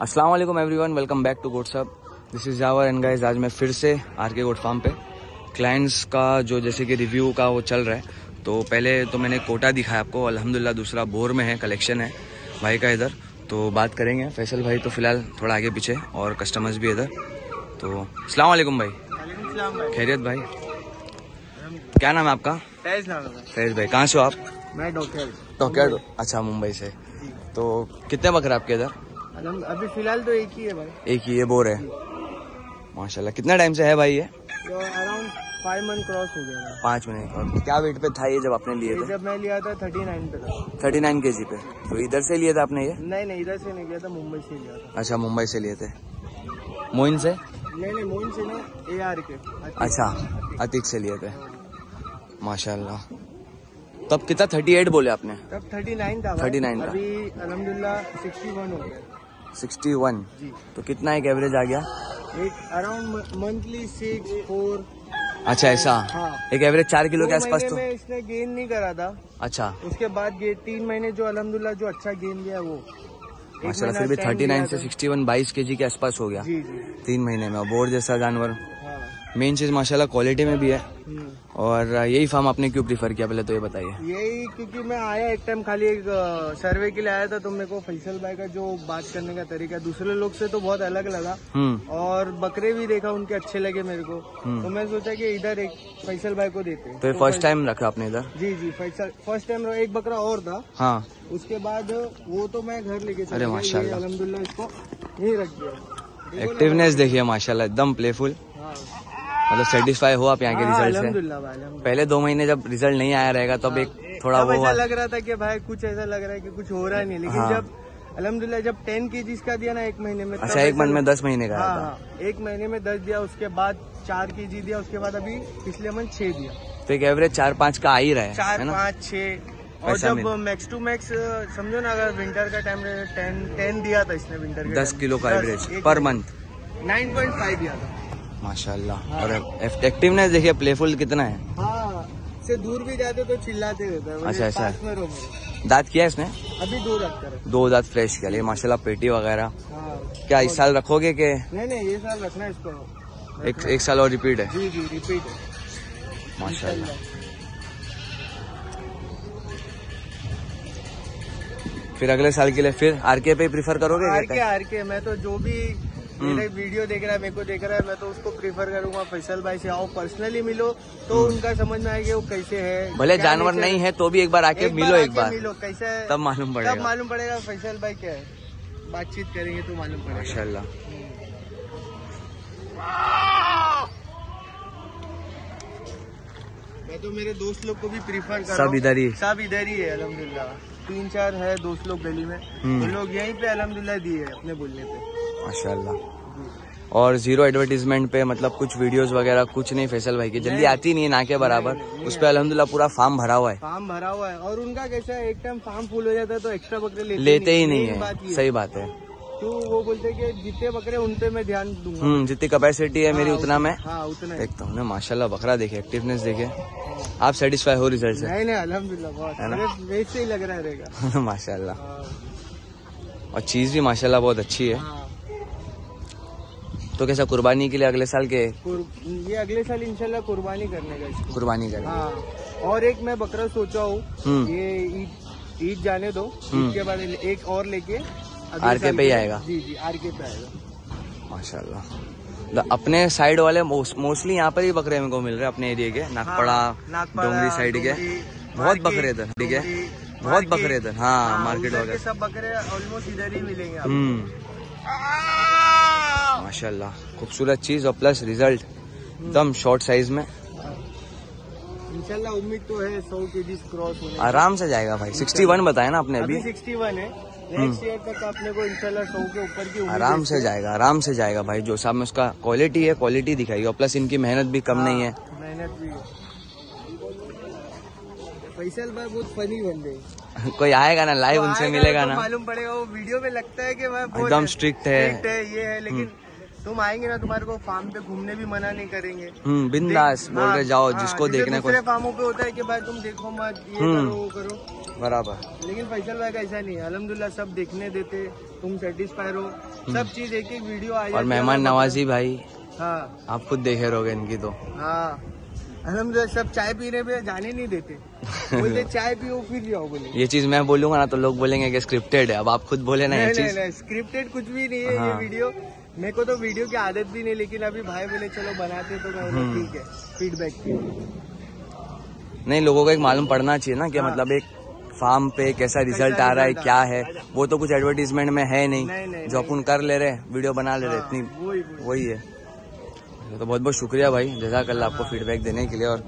अस्सलाम वालेकुम everyone welcome back to goat साहब this is Jawar and guys आज मैं फिर से आर के गोट फार्म पे क्लाइंट्स का जो जैसे कि रिव्यू का वो चल रहा है। तो पहले तो मैंने कोटा दिखाया आपको अल्हम्दुलिल्लाह दूसरा बोर में है कलेक्शन है भाई का इधर। तो बात करेंगे फैसल भाई तो फ़िलहाल थोड़ा आगे पीछे और कस्टमर्स भी इधर। तो अस्सलाम वालेकुम भाई। खैरियत भाई। क्या नाम है आपका? फैज भाई कहाँ से हो आप? मैं डॉक्टर। टोक्या अच्छा मुंबई से। तो कितने बकरे आपके इधर? अभी फ़िलहाल तो एक ही है भाई। एक ही ये बोर है। माशाल्लाह कितना टाइम से है भाई ये? अराउंड फाइव मंथ क्रॉस हो गया पाँच महीने का। क्या वेट पे था ये जब आपने लिए थे? जब मैं लिया था थर्टी नाइन पे था। थर्टी नाइन के जी पे। तो इधर से लिए थे आपने ये? नहीं नहीं इधर से नहीं लिया था मुंबई से लिया था। अच्छा मुंबई से लिए थे। मोइन से? नहीं नहीं मोइन से नहीं ए आर के। अच्छा अतीक से लिए थे। माशाल्लाह। तब कितना थर्टी एट बोले आपने? तब थर्टी नाइन था भाई। 39 था। अभी अलहमदुल्ला सिक्सटी वन हो गया। Sixty one. तो कितना एक एवरेज आ गया? अराउंड मंथली सिक्स फोर अच्छा ऐसा? हाँ। एक एवरेज चार किलो के आसपास तो? इसने गेन नहीं करा था। अच्छा। उसके बाद तीन महीने जो अलहमदुल्ला जो अच्छा गेन दिया वो। माशाल्लाह फिर भी थर्टी नाइन से सिक्सटी वन बाईस के जी के आसपास हो गया। जी जी। तीन महीने में। बोर जैसा जानवर? मेन चीज़ माशाल्लाह क्वालिटी में भी है। हम्म। और यही फार्म आपने क्यों प्रीफर किया पहले तो ये बताइए। यही क्योंकि मैं आया एक टाइम खाली एक सर्वे के लिए आया था तो मेरे को फैसल भाई का जो बात करने का तरीका दूसरे लोग से तो बहुत अलग लगा। हम्म। और बकरे भी देखा उनके अच्छे लगे मेरे को। हम्म। तो मैं सोचा कि इधर एक फैसल भाई को देते तो ये फ़र्स्ट टाइम रखा आपने इधर? जी जी फैसल फ़र्स्ट टाइम एक बकरा और था। हाँ। उसके बाद वो तो मैं घर लेके चला अरे। ये अलहमदुल्ला इसको यही रख दिया। एक्टिवनेस देखिए माशाल्लाह एकदम प्लेफुल मतलब सेटिस्फाई हो आप यहाँ के हाँ, रिज़ल्ट से? भाई अलहमदुल्ला। पहले दो महीने जब रिज़ल्ट नहीं आया रहेगा तब एक थोड़ा वो ऐसा लग रहा था कि भाई कुछ ऐसा लग रहा है कि कुछ हो रहा नहीं लेकिन हाँ। जब अलहमदुल्ला जब टेन के का दिया ना एक महीने में अच्छा एक मन में दस महीने का हाँ था। हाँ एक महीने में दस दिया उसके बाद चार के जी दिया उसके बाद अभी पिछले मंथ छह दिया। तो एक एवरेज चार पाँच का आ ही रहा है चार पाँच छह। और जब मैक्स टू मैक्स समझो ना अगर विंटर का टाइम टेन टेन दिया था इसने विंटर दस किलो का average per month nine point five दिया था। माशाल्लाह। और एक्टिवनेस देखिए प्लेफुल कितना है। हाँ से दूर भी जाते तो चिल्लाते रहता है अच्छा, अच्छा। दांत किया इसने? अभी दो है। दो दांत फ्रेश किया लिए माशाल्लाह पेटी वगैरह। हाँ। क्या इस साल रखोगे के? नहीं नहीं ये साल रखना है इसको। एक एक साल और रिपीट है? जी जी रिपीट है। माशाल्लाह। फिर अगले साल के लिए फिर आरके पे प्रीफर करोगे आर क्या के आर के मैं तो जो भी मेरे वीडियो देख रहा है मेरे को देख रहा है मैं तो उसको प्रीफर करूँगा फैसल भाई से। आओ पर्सनली मिलो तो उनका समझ में आएगा वो कैसे है हम्म। भले जानवर नहीं है। तो भी एक बार आके मिलो एक बार। मिलो कैसे तब मालूम पड़ेगा। तब मालूम पड़ेगा फैसल भाई क्या है। बातचीत करेंगे तो मालूम पड़ेगा। माशाल्लाह। मैं तो मेरे दोस्त लोग को भी प्रीफर कर सब इधर ही सब इधर ही है अलहमदुल्ला तीन चार है दोस्त लोग गली में। हम्म। वो लोग यहीं पे अलहमदुल्ला दिए अपने बोलने पे। माशाल्लाह। और ज़ीरो एडवर्टीजमेंट पे मतलब कुछ वीडियोस वगैरह कुछ नहीं फैसल भाई की। जल्दी आती नहीं है ना के बराबर। नहीं, नहीं उस पे अल्हम्दुलिल्लाह पूरा फार्म भरा हुआ है। फार्म भरा हुआ है। और उनका कैसा है एक टाइम फार्म फुल हो जाता है तो एक्स्ट्रा बकरे लेते, लेते ही नहीं ये है। सही बात है। तो वो बोलते हैं कि जितने बकरे उन पे मैं ध्यान दूँगा। हम्म जितनी कैपेसिटी है मेरी हाँ, उतना मैं हाँ देखता हूँ ना। माशाल्लाह बकरा देखे एक्टिवनेस देखे आप सेटिस्फाई हो रिज़ल्ट से? नहीं नहीं अलहमदुल्ला बहुत। है लग रहा माशाल्लाह। और चीज़ भी माशाल्लाह बहुत अच्छी है। हाँ। तो कैसा कुर्बानी के लिए अगले साल के? ये अगले साल इंशाल्लाह कुर्बानी करने का कुर्बानी करें हाँ और एक मैं बकरा सोचा हूँ। हम्म। ये ईद ईद जाने दो। ईद के बाद एक और लेके आर के पे ही आएगा? जी जी आर के पे आएगा। माशाल्लाह। अपने साइड वाले मोस्टली यहाँ पर ही बकरे मेरे को मिल रहे हैं अपने एरिया के। नागपड़ा हाँ, डोंगरी साइड के। बहुत बकरे इधर ठीक है? बहुत बकरे इधर हाँ मार्केट वगैरह। सब बकरे ऑलमोस्ट इधर ही मिलेंगे। हम्म। माशाल्लाह खूबसूरत चीज़ और प्लस रिज़ल्ट एकदम शॉर्ट साइज़ में। इंशाल्लाह उम्मीद तो है सौ के जी क्रॉस होने। आराम से जाएगा भाई। सिक्सटी वन बताया ना आपने अभी? सिक्सटी वन है। नेक्स्ट ईयर तक अपने को इंशाल्लाह सौ के ऊपर की आराम से जाएगा आराम से जाएगा भाई। जो साहब में उसका क्वालिटी है क्वालिटी दिखाई और प्लस इनकी मेहनत भी कम नहीं है। हाँ, मेहनत भी फैसल भाई बहुत फनी बंदे। कोई आएगा ना लाइव तो उनसे मिलेगा तो ना। मालूम पड़ेगा वो वीडियो में लगता है कि मैं एकदम strict है। है ये है लेकिन तुम आएँगे ना तुम्हारे को फार्म पे घूमने भी मना नहीं करेंगे। हम्म बिंदास बोल रहे हाँ, जाओ हाँ, जिसको देखने को फार्मों पे होता है कि भाई तुम देखो मत ये हम्म। करो वो करो। बराबर। लेकिन फैसल भाई का ऐसा नहीं है अलहमदुल्ला सब देखने देते तुम सेटिस्फाई रहो सब चीज़ एक एक वीडियो आ और मेहमान नवाजी भाई हाँ। आप खुद देखे रहोगे इनकी तो। हाँ। अलहमदुल्ला सब चाय पीने पे जाने नहीं देते। बोलते चाय पियो फिर जाओ बोले ये चीज़ मैं बोलूँगा ना तो लोग बोलेंगे कि स्क्रिप्टेड है अब आप खुद बोले ना ये चीज़। स्क्रिप्टेड कुछ भी नहीं है ये हाँ। वीडियो मेरे को तो वीडियो की आदत भी नहीं लेकिन अभी भाई बोले चलो बनाते तो मैं हम्म। ठीक है फीडबैक की नहीं लोगों को एक मालूम पड़ना चाहिए ना कि हाँ। मतलब एक फार्म पे कैसा रिज़ल्ट आ रहा है क्या है? वो तो कुछ एडवर्टीजमेंट में है नहीं नहीं, नहीं, जो अपन कर ले रहे हैं वीडियो बना ले रहे हाँ, इतनी वही है। तो बहुत बहुत शुक्रिया भाई जजाकल्ला आपको फीडबैक देने के लिए और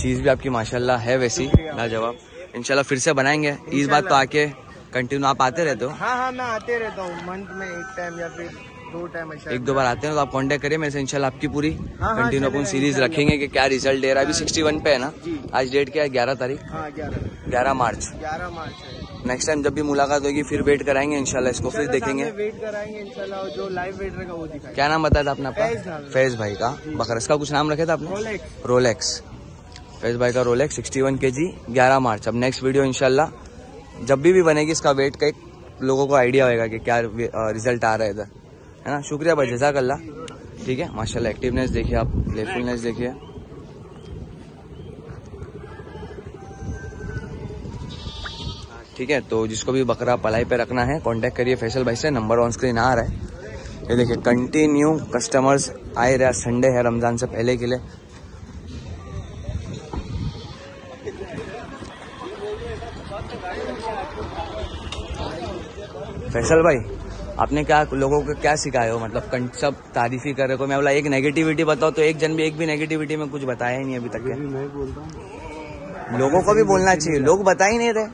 चीज़ भी आपकी माशाल्लाह है वैसी लाजवाब। इंशाल्लाह फिर से बनाएँगे इस बात तो आके कंटिन्यू आप आते रहते हो? हाँ हाँ मैं आते रहता हूँ मंथ में एक टाइम या फिर दो टाइम एक दो बार आते हैं तो आप कांटेक्ट करिए से इंशाल्लाह आपकी पूरी हाँ, कंटिन्यू अपन सीरीज़ रखेंगे कि क्या रिज़ल्ट दे रहा है। अभी सिक्सटी वन पे है ना? आज डेट क्या है? ग्यारह तारीख। हाँ ग्यारह। मार्च। ग्यारह मार्च नेक्स्ट टाइम जब भी मुलाकात होगी फिर वेट कराएँगे इंशाल्लाह इसको फिर देखेंगे। वेट कराएँगे इंशाल्लाह जो लाइव वेट रहेगा वो दिखाएँगे। क्या नाम बताया था आपने आपका? फैज भाई का। बकर का कुछ नाम रखे था आपने? रोलेक्स। रोलेक्स। फैज भाई का रोलेक्स सिक्सटी वन के जी ग्यारह मार्च। अब नेक्स्ट वीडियो इनशाला जब भी भी बनेगी इसका वेट का एक लोगों को आइडिया होगा कि क्या रिज़ल्ट आ रहा है इधर। है ना? शुक्रिया भाई, जजाकल्ला। ठीक है? माशाल्लाह एक्टिवनेस देखिए आप प्लेफुलनेस देखिए। ठीक है तो जिसको भी बकरा पलाई पे रखना है कांटेक्ट करिए फैसल भाई से नंबर ऑन स्क्रीन आ रहा है। ये देखिए कंटिन्यू कस्टमर्स आए रहे संडे है रमज़ान से पहले के लिए। फैसल भाई आपने क्या लोगों को क्या सिखाए हो? मतलब सब तारीफ़ ही कर रहे को मैं बोला एक नेगेटिविटी बताओ तो एक जन भी एक भी नेगेटिविटी में कुछ बताया ही नहीं अभी तक के। मैं बोलता हूँ। लोगों को भी बोलना चाहिए। लोग बता ही नहीं रहे।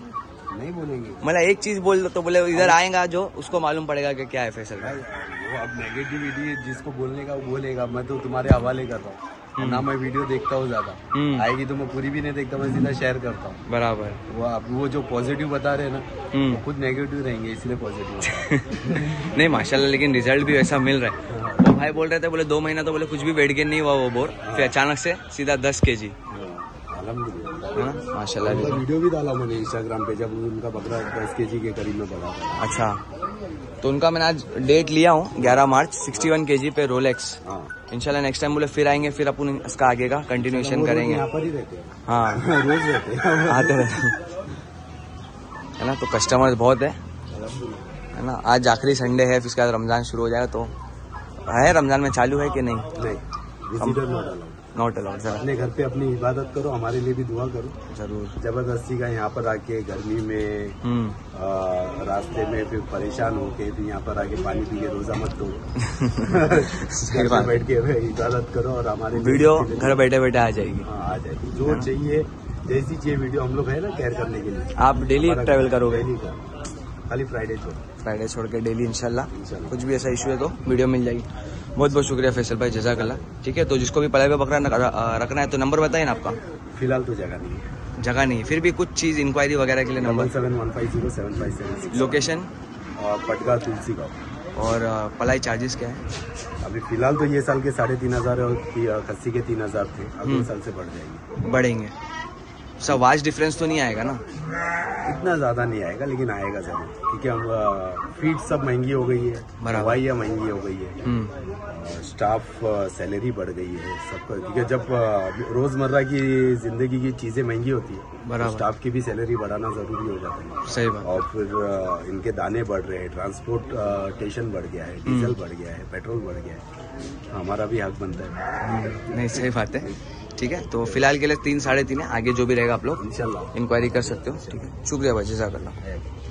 नहीं बोलेंगे। मतलब एक चीज़ बोल दो तो बोले इधर आएगा जो उसको मालूम पड़ेगा कि क्या है। फैसल भाई वो अब नेगेटिविटी जिसको बोलने का वो बोलेगा। मैं तो तुम्हारे हवाले कर रहा हूँ ना मैं वीडियो देखता हूँ ज़्यादा। हम्म। आएगी तो मैं पूरी भी नहीं देखता मैं सीधा शेयर करता हूँ। बराबर। वो अब वो जो पॉजिटिव बता रहे हैं ना हम्म। वो खुद नेगेटिव रहेंगे इसलिए पॉजिटिव नहीं माशाल्लाह लेकिन रिज़ल्ट भी वैसा मिल रहा है। वो भाई बोल रहे थे बोले दो महीना तो बोले कुछ भी वेट गेन नहीं हुआ वो बोर। फिर अचानक से सीधा दस के जी अलहमदिल्ला माशाल्लाह। उनका वीडियो भी डाला मैंने इंस्टाग्राम पे जब उनका बकरा दस के जी के करीब में बढ़ा अच्छा तो उनका मैंने आज डेट लिया हूँ ग्यारह मार्च सिक्सटी वन के जी पे रोलेक्स हाँ। इंशाल्लाह नेक्स्ट टाइम बोले फिर आएँगे फिर अपन इसका आगे का कंटिन्यूएशन करेंगे। यहाँ पर ही रहते हैं। हाँ। रोज रहते हैं। आते रहते है। ना? तो कस्टमर बहुत है। है ना? आज आखिरी संडे है फिर उसके बाद रमज़ान शुरू हो जाएगा तो है रमज़ान में चालू है कि नहीं? नहीं। नॉट अलाउड जरा अपने घर पे अपनी इबादत करो हमारे लिए भी दुआ करो। ज़रूर। ज़बरदस्ती का यहाँ पर आके गर्मी में हम्म। आ, रास्ते में फिर परेशान होके फिर यहाँ पर आके पानी पी के रोजा मत बात। बैठ के इबादत करो और हमारे वीडियो घर बैठे बैठे आ जाएगी। हाँ, आ जाएगी। जो चाहिए जैसी चाहिए वीडियो हम लोग है ना केयर करने के लिए। आप डेली ट्रेवल करोगे? डेली का। खाली फ्राइडे छोड़। फ्राइडे छोड़ के डेली इंशाल्लाह। कुछ भी ऐसा इशू है तो वीडियो मिल जाएगी। बहुत बहुत शुक्रिया फैसल भाई जजाकल्ला। ठीक है तो जिसको भी पलाई पे पकड़ा रखना है तो नंबर बताइए ना आपका। फ़िलहाल तो जगह नहीं है। जगह नहीं फिर भी कुछ चीज़ इंक्वायरी वगैरह के लिए number? Seven one five zero seven five seven location Patka Tulsi गाँव। और पलाई चार्जेस क्या है? अभी फ़िलहाल तो ये साल के साढ़े तीन हज़ार और खस्सी के तीन हज़ार थे। हम्म। अगले साल से बढ़ जाएँगे। बढ़ेंगे। सब वाच डिफरेंस तो नहीं आएगा ना? इतना ज़्यादा नहीं आएगा लेकिन आएगा ज़रूर क्योंकि हम फ़ीड सब महँगी हो गई है। दवाइयाँ महँगी हो गई है हम्म। स्टाफ सैलरी बढ़ गई है सबका क्योंकि जब रोज़मर्रा की ज़िंदगी की चीज़ें महँगी होती है तो स्टाफ की भी सैलरी बढ़ाना ज़रूरी हो जाता है। सही बात। और फिर इनके दाने बढ़ रहे हैं ट्रांसपोर्टेशन बढ़ गया है हम्म। डीजल बढ़ गया है पेट्रोल बढ़ गया है हमारा भी हक बनता है। नहीं सही बात है। ठीक है? तो फ़िलहाल के लिए तीन साढ़े तीन है। आगे जो भी रहेगा आप लोग इंक्वायरी कर सकते हो। ठीक है? शुक्रिया भाई जैसा है।